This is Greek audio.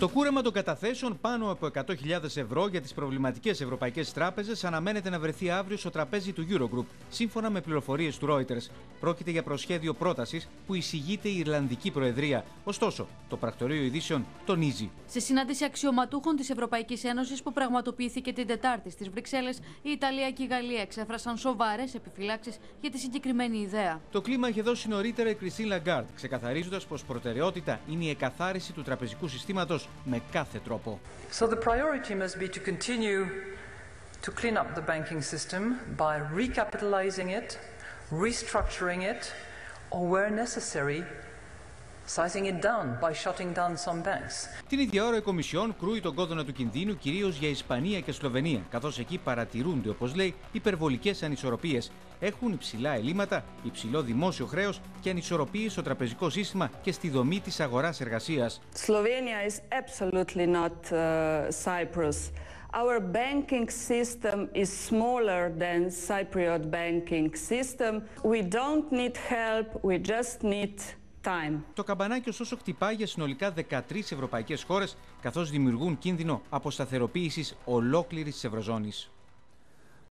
Το κούρεμα των καταθέσεων πάνω από 100.000 ευρώ για τις προβληματικές ευρωπαϊκές τράπεζες αναμένεται να βρεθεί αύριο στο τραπέζι του Eurogroup, σύμφωνα με πληροφορίες του Reuters. Πρόκειται για προσχέδιο πρότασης που εισηγείται η Ιρλανδική Προεδρία. Ωστόσο, το πρακτορείο ειδήσεων τονίζει. Σε συνάντηση αξιωματούχων της Ευρωπαϊκής Ένωσης που πραγματοποιήθηκε την Τετάρτη στις Βρυξέλλες, η Ιταλία και η Γαλλία εξέφρασαν σοβαρές επιφυλάξεις για τη συγκεκριμένη ιδέα. Το κλίμα είχε δώσει νωρίτερα η Κριστίν Λαγκάρντ, ξεκαθαρίζοντας πως προτεραιότητα είναι η εκκαθάριση του τραπεζικού συστήματος με κάθε τρόπο. So the priority must be to continue to clean up the banking system by recapitalizing it, restructuring it, or where necessary, sizing it down by shutting down some banks. Την ίδια ώρα η Κομισιόν κρούει τον κόδωνα του κινδύνου κυρίως για Ισπανία και Σλοβενία, καθώς εκεί παρατηρούνται, όπως λέει, υπερβολικές ανισορροπίες. Έχουν υψηλά ελλείμματα, υψηλό δημόσιο χρέος και ανισορροπίες στο τραπεζικό σύστημα και στη δομή της αγοράς εργασίας. Slovenia is absolutely not uh, Cyprus. Our banking system is smaller than Cypriot banking system. We don't need help, we just need time. Το καμπανάκι ωστόσο χτυπάει για συνολικά 13 ευρωπαϊκές χώρες καθώς δημιουργούν κίνδυνο αποσταθεροποίησης ολόκληρης της Ευρωζώνης.